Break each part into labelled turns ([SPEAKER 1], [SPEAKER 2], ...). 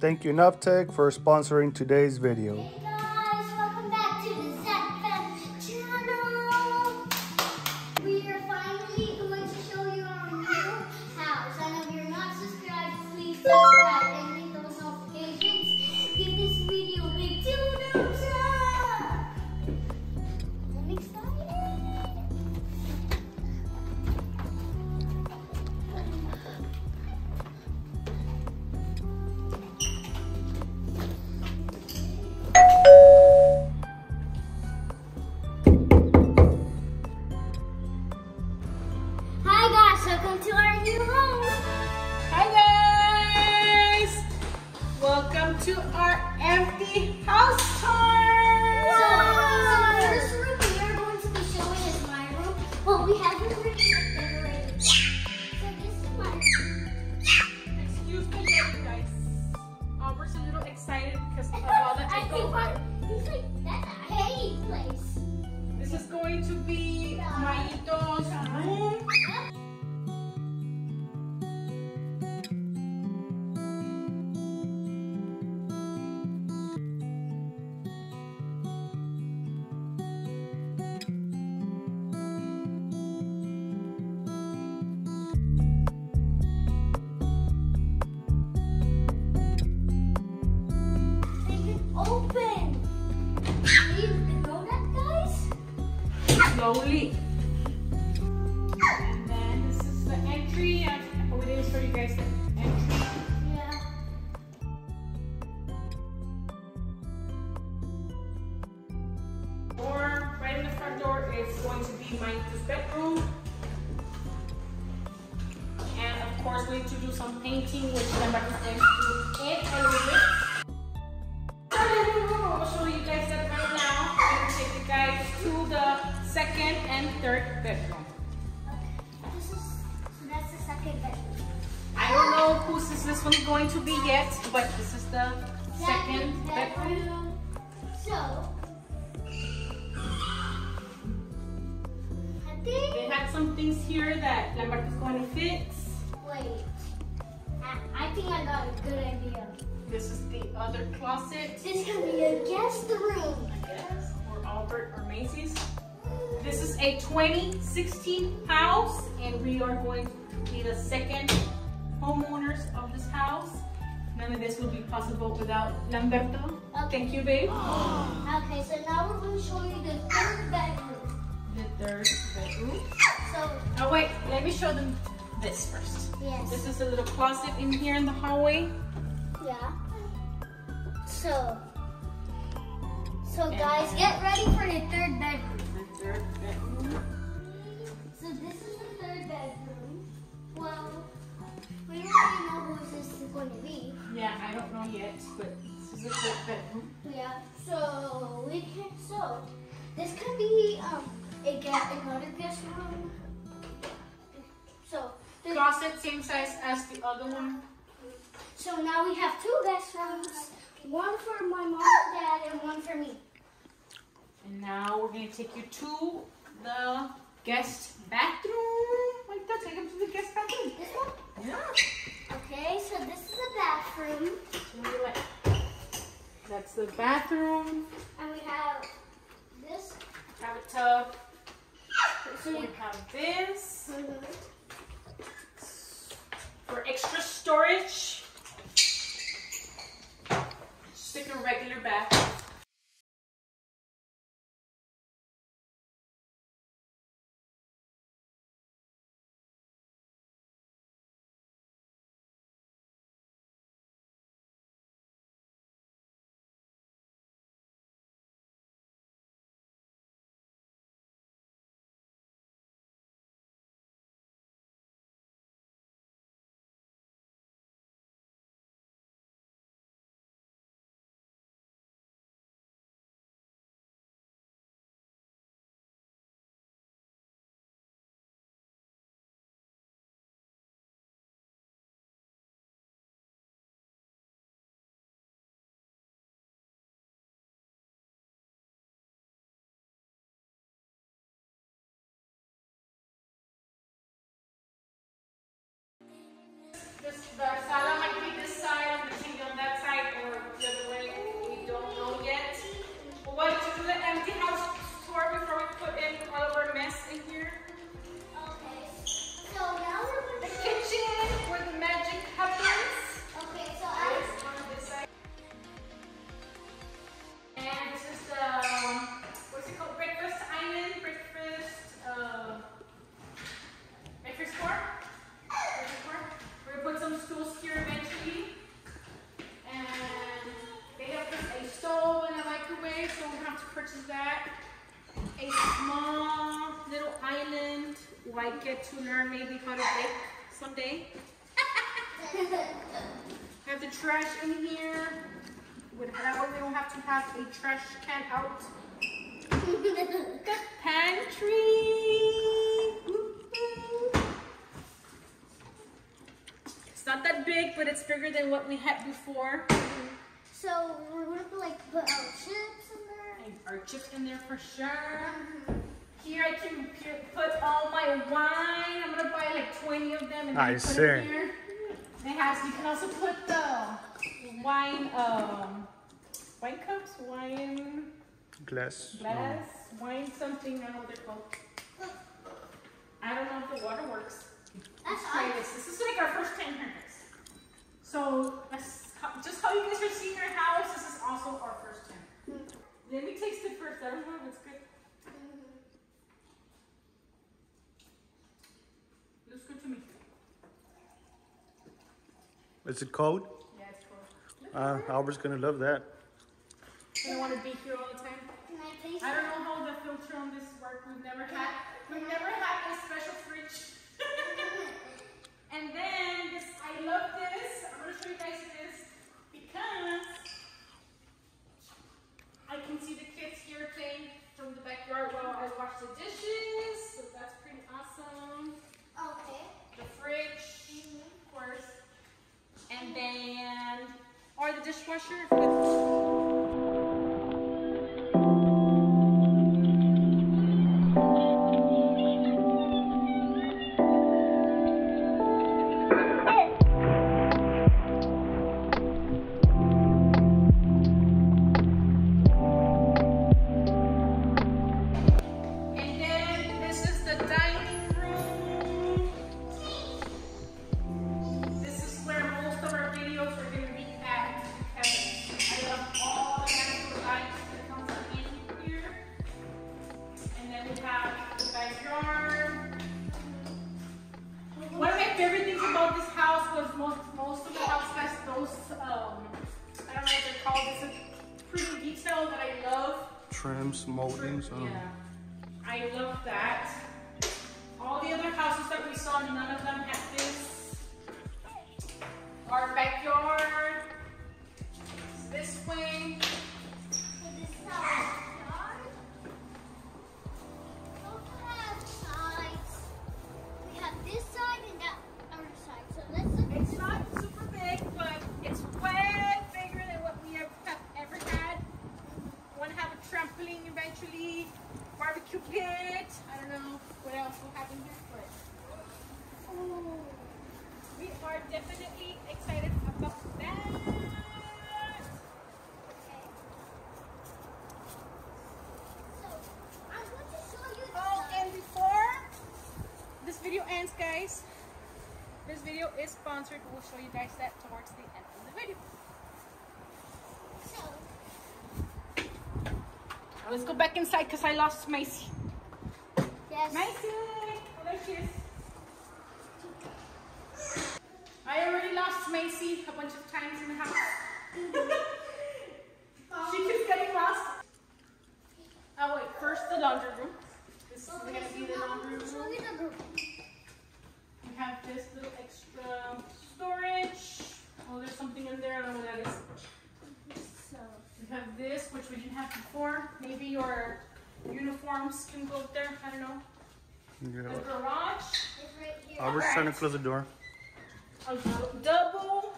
[SPEAKER 1] Thank you Novtech for sponsoring today's video.
[SPEAKER 2] Slowly. And then this is the entry. I uh, we didn't show you guys the entry.
[SPEAKER 3] Yeah.
[SPEAKER 2] Or right in the front door is going to be Maito's bedroom. And of course we need to do some painting which is going to do in a little bit. I'll show you guys that right now. I'm going to take you guys to the second and third bedroom.
[SPEAKER 3] This is, so that's the second bedroom.
[SPEAKER 2] I don't know whose is this one going to be yet, but this is the second bedroom.
[SPEAKER 3] So, I
[SPEAKER 2] They had some things here that Lamberto is going to fix.
[SPEAKER 3] wait, I, I think I got a good idea.
[SPEAKER 2] This is the other closet.
[SPEAKER 3] This can be a guest room.
[SPEAKER 2] I guess, or Albert or Maisy's. This is a 2016 house, and we are going to be the second homeowners of this house. None of this would be possible without Lamberto. Thank you, babe.
[SPEAKER 3] Okay, so now we're going to show you the third bedroom.
[SPEAKER 2] The third bedroom.
[SPEAKER 3] So,
[SPEAKER 2] Oh wait, let me show them this first.
[SPEAKER 3] yes.
[SPEAKER 2] This is a little closet in here in the hallway.
[SPEAKER 3] Yeah. So, so guys, get ready for the third bedroom.
[SPEAKER 2] The third bedroom.
[SPEAKER 3] So this is the third bedroom. Well, we don't really know who this is going to be.
[SPEAKER 2] Yeah, I don't know yet, but this is the third bedroom.
[SPEAKER 3] Yeah. So we can. So this can be um a get another guest room. So the-
[SPEAKER 2] Closet same size as the other one.
[SPEAKER 3] so now we have two guest rooms. One for my mom and dad, and one for me.
[SPEAKER 2] And now we're gonna take you to the guest bathroom. Like that, take them to the guest bathroom.
[SPEAKER 3] This one.
[SPEAKER 2] Yeah.
[SPEAKER 3] Okay. So this is the bathroom,
[SPEAKER 2] So like, that's the bathroom.
[SPEAKER 3] and we have this.
[SPEAKER 2] Have a tub.
[SPEAKER 3] So
[SPEAKER 2] We have this
[SPEAKER 3] Mhm.
[SPEAKER 2] for extra storage. Like a regular bath. To learn maybe how to bake someday. have the trash in here. With that way we don't have to have a trash can out. The pantry. It's not that big, but it's bigger than what we had before.
[SPEAKER 3] so we're gonna like put our chips in there.
[SPEAKER 2] And our chips in there for sure. Mm-hmm. Here I can put all my wine. I'm gonna buy like 20 of them and
[SPEAKER 1] I
[SPEAKER 2] then put
[SPEAKER 1] see.
[SPEAKER 2] it here. They have. You can also put the wine, um, wine cups, wine
[SPEAKER 1] Glass.
[SPEAKER 2] glass, wine something. I don't know what they're called. I don't know if the water works. Let's
[SPEAKER 3] That's
[SPEAKER 2] try this. This is like our first 10 minutes. So that's just how you guys are seeing our house. This is also our first 10. Let me taste it first. I don't know if it's good. Looks good to me.
[SPEAKER 1] Is it cold?
[SPEAKER 2] Yeah, it's cool.
[SPEAKER 1] Uh, Albert's gonna love that.
[SPEAKER 2] I don't want to be here all the time.
[SPEAKER 3] Can I taste
[SPEAKER 2] I don't know how the filter on this works. We've never had, we've never had a special fridge. and then this, I love this. I'm gonna show you guys this because I can see the kids here playing from the backyard while I wash the dishes. So that's pretty awesome.
[SPEAKER 3] Okay.
[SPEAKER 2] The fridge, of course. And then, or the dishwasher with
[SPEAKER 1] Trims, moldings.
[SPEAKER 2] Yeah, I love that. All the other houses that we saw, none of them had this. Our backyard, barbecue. I don't know what else will happen here, but
[SPEAKER 3] Oh.
[SPEAKER 2] we are definitely excited about that.
[SPEAKER 3] Okay. So I'm going to show you
[SPEAKER 2] Oh, and before this video ends, guys, this video is sponsored. We'll show you guys that towards the end of the video.
[SPEAKER 3] So
[SPEAKER 2] let's go back inside because I lost Maisy.
[SPEAKER 3] Yes.
[SPEAKER 2] Oh, she is. I already lost Maisy a bunch of times in the house. she keeps getting lost. Oh, wait, first the laundry room. This is
[SPEAKER 3] Okay,
[SPEAKER 2] going to be the laundry
[SPEAKER 3] going to show
[SPEAKER 2] room.
[SPEAKER 3] room.
[SPEAKER 2] We have this little extra storage. Oh, there's something in there. I don't know what that is.
[SPEAKER 3] So
[SPEAKER 2] We have this, which we didn't have before. Maybe your uniforms can go up there. I don't know. The
[SPEAKER 1] Yeah.
[SPEAKER 2] garage.
[SPEAKER 3] it's right here.
[SPEAKER 1] Albert's trying to close the door.
[SPEAKER 2] A double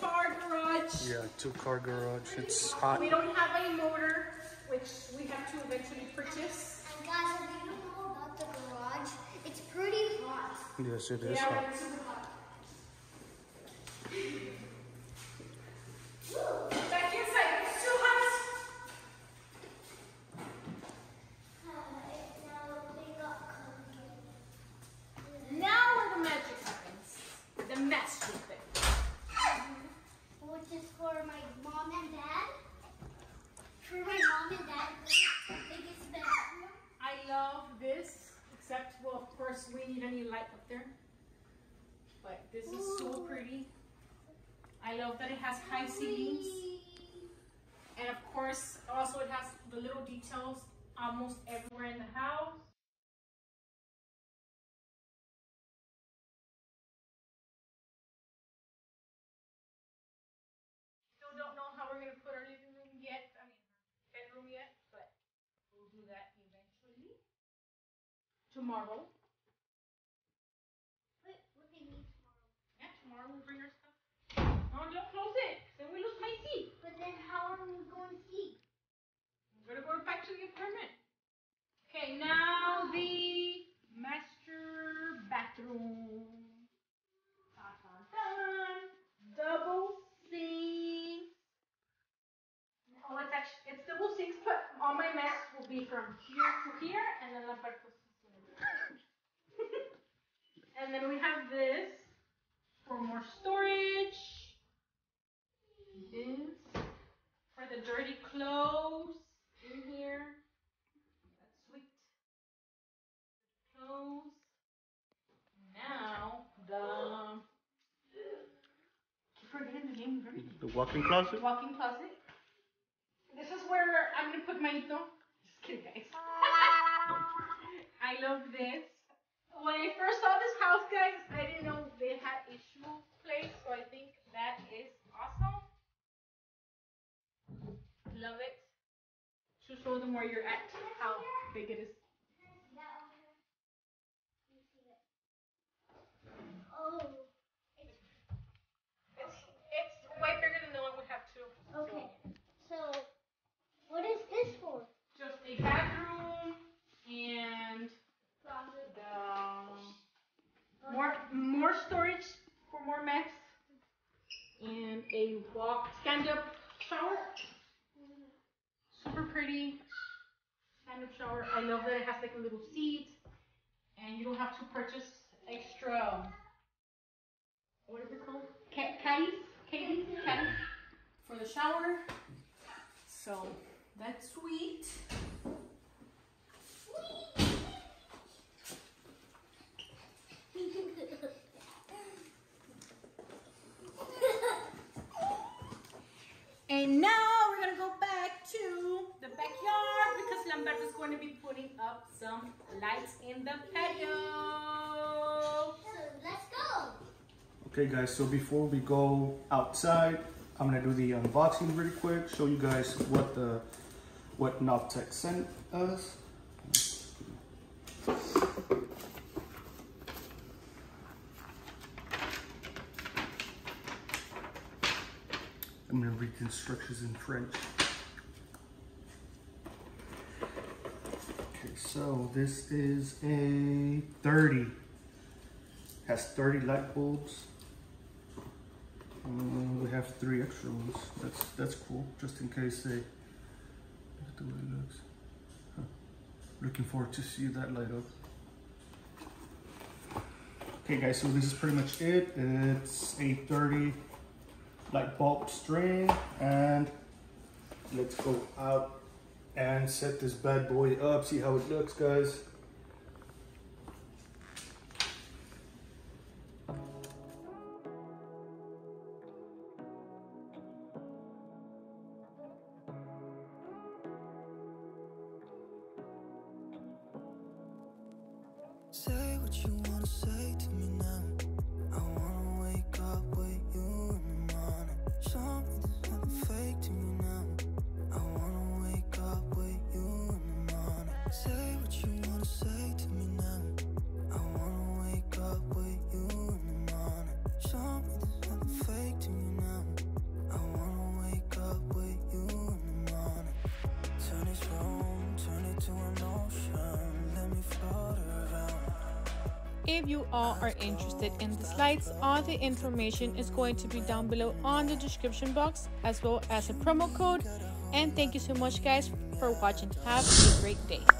[SPEAKER 2] car garage.
[SPEAKER 1] Yeah, two car garage. It's hot.
[SPEAKER 2] We don't have a motor, which we have to eventually purchase.
[SPEAKER 3] And guys, if you don't know about the garage, it's pretty hot.
[SPEAKER 1] Yes, it is
[SPEAKER 2] Yeah,
[SPEAKER 1] hot.
[SPEAKER 2] it's super hot. Back inside, it's too hot. Now where the magic happens. The master thing.
[SPEAKER 3] Which is for my mom and dad. For my mom and dad, the biggest bedroom.
[SPEAKER 2] I love this, except, well, of course, we need a new light up there. But this is so pretty. I love that it has high ceilings. And of course, also it has the little details almost everywhere in the house. Still don't know how we're gonna put our living room yet. I mean, bedroom yet, but we'll do that eventually. Tomorrow.
[SPEAKER 3] Wait, what they need tomorrow?
[SPEAKER 2] Yeah, tomorrow we'll bring our stuff. No, don't close it. Then we lose Maisy.
[SPEAKER 3] But then how are we going to see?
[SPEAKER 2] We're gonna go back to the apartment. Okay, now the master bathroom. Dun, dun, dun. Double sink. Oh, it's actually it's double sinks, but all my mess will be from here to here, and then the breakfast is gonna be And then we have this for more storage. This for the dirty clothes in here. That's sweet. Clothes. Now the keep forgetting the name of everything.
[SPEAKER 1] The walk-in closet.
[SPEAKER 2] Walk-in closet. This is where I'm gonna put my no. Just kidding, guys. I love this. When I first saw this house, guys, I didn't know they had a shoe place, so I think that is awesome. Love it. To show them where you're at, how big it is.
[SPEAKER 3] Oh,
[SPEAKER 2] It's it's way bigger than the one we have too.
[SPEAKER 3] okay. So, what is this for?
[SPEAKER 2] Just a bathroom and
[SPEAKER 3] Closet.
[SPEAKER 2] the more more storage for more mess and a walk stand up shower. Super pretty stand up shower. I love that it has like a little seat and you don't have to purchase extra what is it called? Ca- caddies? Caddies? Caddies for the shower. So that's sweet. And now we're gonna go back to the backyard because Lamberto's going to be putting up some lights in the patio.
[SPEAKER 3] Let's go.
[SPEAKER 1] Okay, guys. So before we go outside, I'm gonna do the unboxing really quick. Show you guys what the what Novtech sent us. I'm gonna read the instructions in French. Okay, so this is a 30. Has 30 light bulbs. Uh, we have three extra ones. That's that's cool, just in case they. Look at the way it looks. Huh. Looking forward to see that light up. Okay, guys. So this is pretty much it. It's a 30 light bulb string, and let's go out and set this bad boy up. See how it looks, guys.
[SPEAKER 4] Say what you wanna say to me now.
[SPEAKER 5] If you all are interested in the slides, all the information is going to be down below on the description box as well as a promo code. And thank you so much guys for watching. Have a great day.